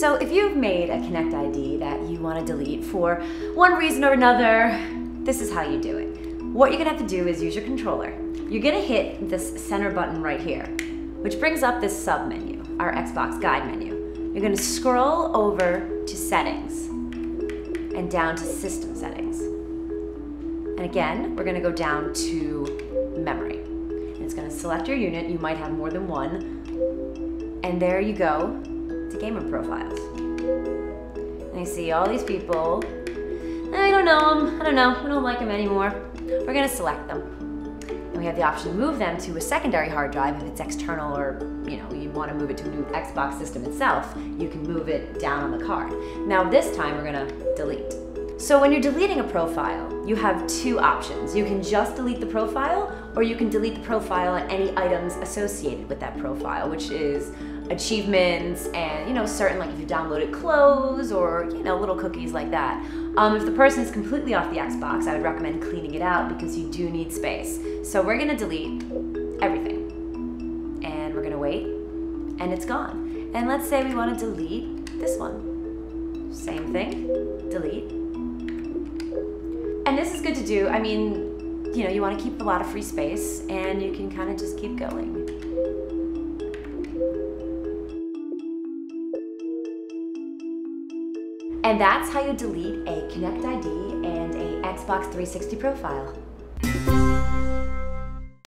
So if you've made a Kinect ID that you want to delete for one reason or another, this is how you do it. What you're gonna have to do is use your controller. You're gonna hit this center button right here, which brings up this sub menu, our Xbox guide menu. You're gonna scroll over to settings and down to system settings. And again, we're gonna go down to memory. And it's gonna select your unit, you might have more than one. And there you go to gamer profiles. And you see all these people. I don't know them, I don't know, I don't like them anymore. We're gonna select them. And we have the option to move them to a secondary hard drive if it's external or you know you want to move it to a new Xbox system itself, you can move it down on the card. Now this time we're gonna delete. So when you're deleting a profile, you have two options. You can just delete the profile, or you can delete the profile and any items associated with that profile, which is achievements and you know certain like if you downloaded clothes or you know little cookies like that. Um, if the person is completely off the Xbox, I would recommend cleaning it out because you do need space. So we're gonna delete everything, and we're gonna wait, and it's gone. And let's say we want to delete this one. Same thing, delete and this is good to do. I mean, you know, you want to keep a lot of free space and you can kind of just keep going. And that's how you delete a Kinect ID and a Xbox 360 profile.